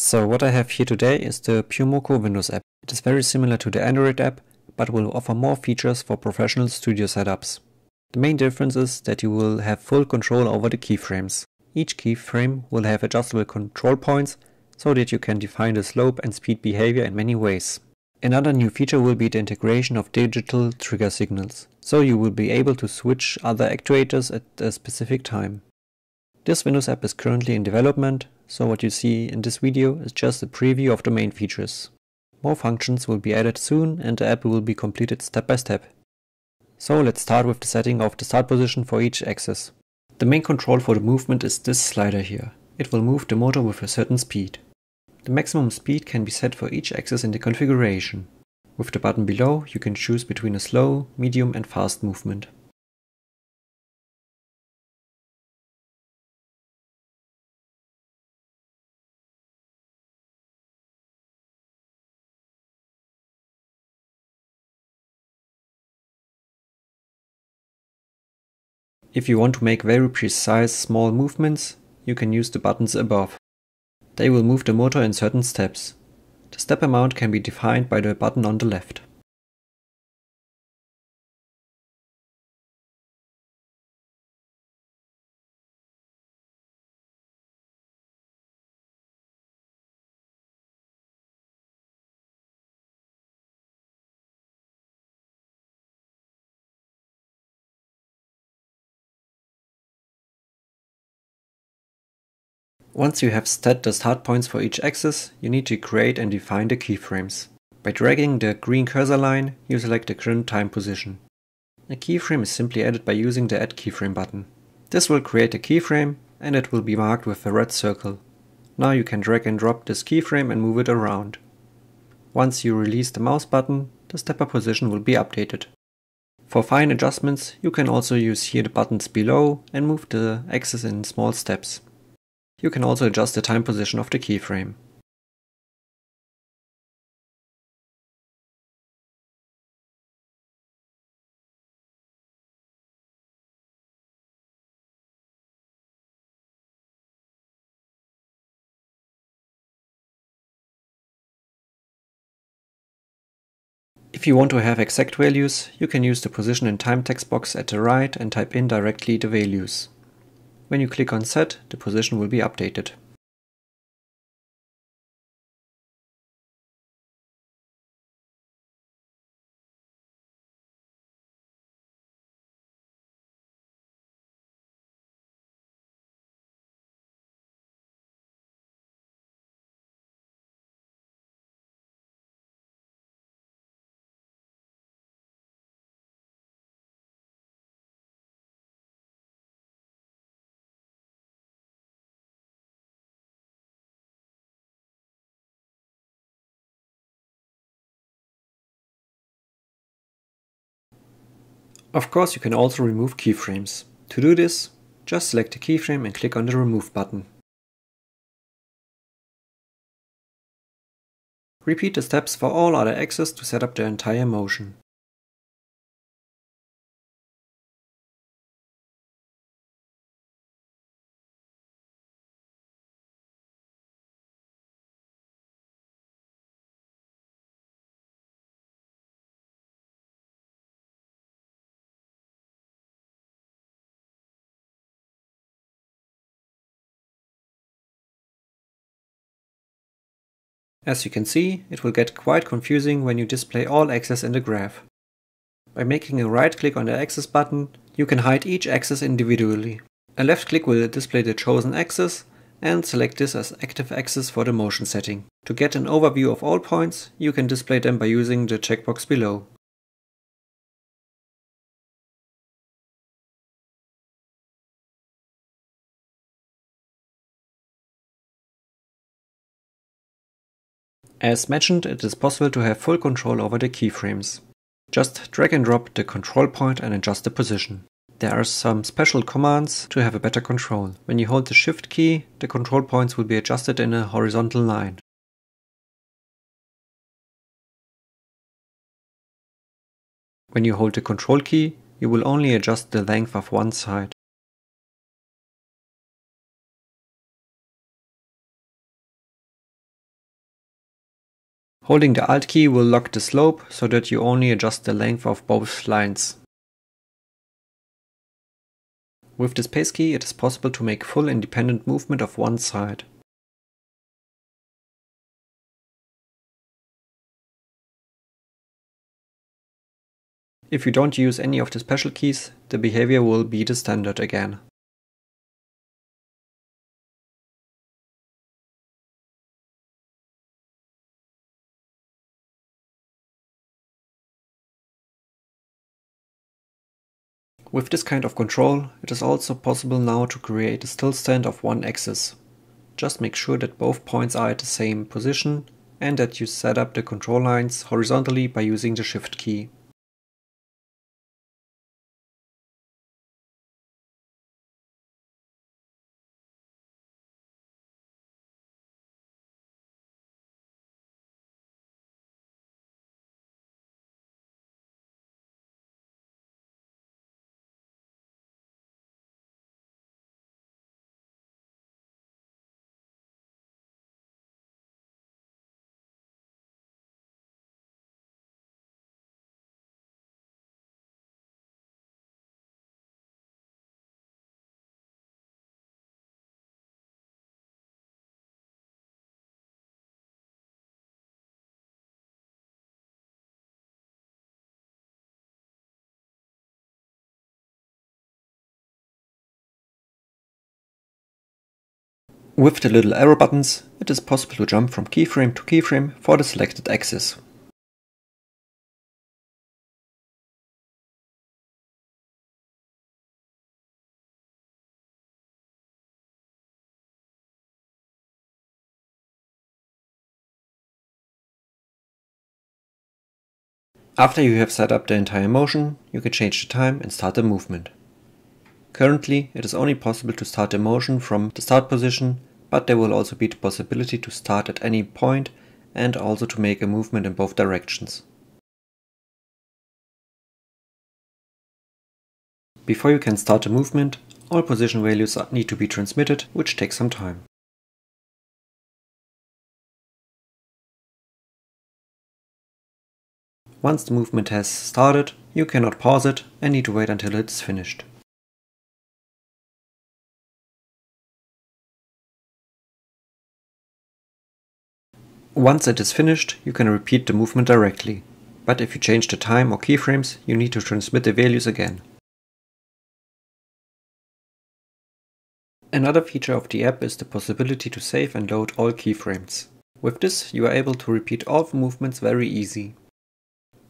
So what I have here today is the PureMoCo Windows app. It is very similar to the Android app, but will offer more features for professional studio setups. The main difference is that you will have full control over the keyframes. Each keyframe will have adjustable control points so that you can define the slope and speed behavior in many ways. Another new feature will be the integration of digital trigger signals, so you will be able to switch other actuators at a specific time. This Windows app is currently in development so what you see in this video is just a preview of the main features. More functions will be added soon and the app will be completed step by step. So let's start with the setting of the start position for each axis. The main control for the movement is this slider here. It will move the motor with a certain speed. The maximum speed can be set for each axis in the configuration. With the button below you can choose between a slow, medium and fast movement. If you want to make very precise small movements, you can use the buttons above. They will move the motor in certain steps. The step amount can be defined by the button on the left. Once you have set the start points for each axis, you need to create and define the keyframes. By dragging the green cursor line, you select the current time position. A keyframe is simply added by using the Add Keyframe button. This will create a keyframe and it will be marked with a red circle. Now you can drag and drop this keyframe and move it around. Once you release the mouse button, the stepper position will be updated. For fine adjustments, you can also use here the buttons below and move the axis in small steps. You can also adjust the time position of the keyframe. If you want to have exact values, you can use the position and time text box at the right and type in directly the values. When you click on Set, the position will be updated. Of course you can also remove keyframes. To do this, just select a keyframe and click on the Remove button. Repeat the steps for all other axes to set up the entire motion. As you can see, it will get quite confusing when you display all axes in the graph. By making a right click on the axis button, you can hide each axis individually. A left click will display the chosen axis and select this as active axis for the motion setting. To get an overview of all points, you can display them by using the checkbox below. As mentioned, it is possible to have full control over the keyframes. Just drag and drop the control point and adjust the position. There are some special commands to have a better control. When you hold the shift key, the control points will be adjusted in a horizontal line. When you hold the control key, you will only adjust the length of one side. Holding the Alt key will lock the slope so that you only adjust the length of both lines. With the space key it is possible to make full independent movement of one side. If you don't use any of the special keys, the behavior will be the standard again. With this kind of control, it is also possible now to create a still stand of one axis. Just make sure that both points are at the same position and that you set up the control lines horizontally by using the shift key. With the little arrow buttons, it is possible to jump from keyframe to keyframe for the selected axis. After you have set up the entire motion, you can change the time and start the movement. Currently, it is only possible to start the motion from the start position but there will also be the possibility to start at any point and also to make a movement in both directions. Before you can start a movement, all position values need to be transmitted, which takes some time. Once the movement has started, you cannot pause it and need to wait until it's finished. Once it is finished, you can repeat the movement directly, but if you change the time or keyframes, you need to transmit the values again. Another feature of the app is the possibility to save and load all keyframes. With this, you are able to repeat all the movements very easy.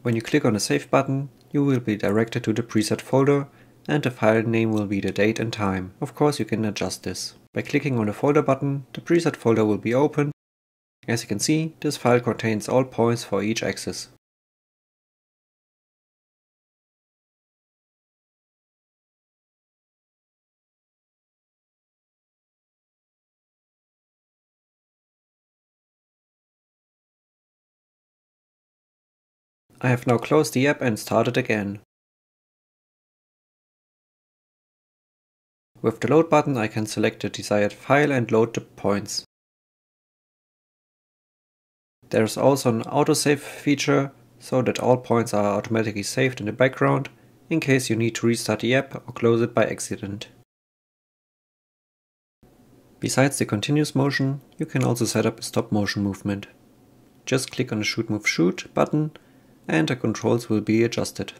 When you click on the Save button, you will be directed to the preset folder and the file name will be the date and time. Of course, you can adjust this. By clicking on the folder button, the preset folder will be opened as you can see, this file contains all points for each axis. I have now closed the app and started again. With the load button I can select the desired file and load the points. There's also an autosave feature so that all points are automatically saved in the background in case you need to restart the app or close it by accident. Besides the continuous motion, you can also set up a stop motion movement. Just click on the shoot move shoot button and the controls will be adjusted.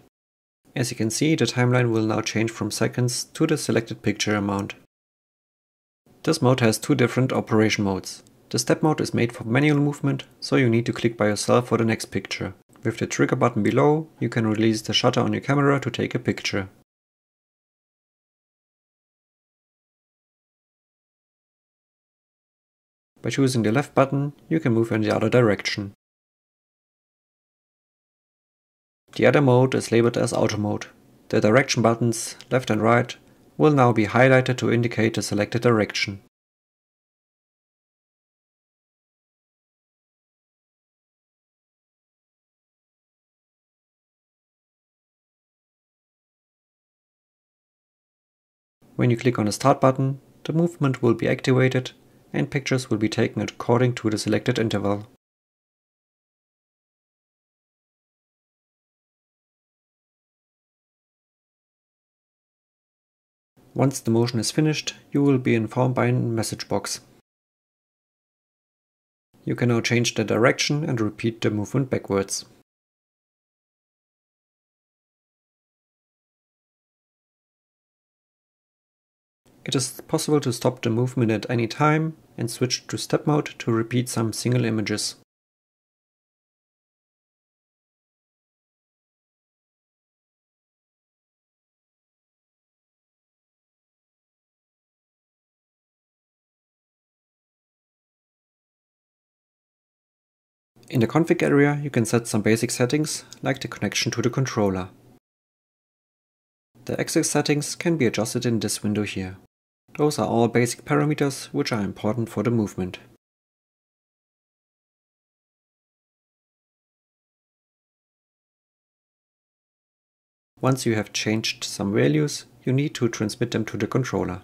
As you can see, the timeline will now change from seconds to the selected picture amount. This mode has two different operation modes. The step mode is made for manual movement, so you need to click by yourself for the next picture. With the trigger button below, you can release the shutter on your camera to take a picture. By choosing the left button, you can move in the other direction. The other mode is labeled as auto mode. The direction buttons, left and right, will now be highlighted to indicate the selected direction. When you click on the start button, the movement will be activated and pictures will be taken according to the selected interval. Once the motion is finished, you will be informed by a message box. You can now change the direction and repeat the movement backwards. It is possible to stop the movement at any time and switch to step mode to repeat some single images. In the config area you can set some basic settings, like the connection to the controller. The axis settings can be adjusted in this window here. Those are all basic parameters which are important for the movement. Once you have changed some values, you need to transmit them to the controller.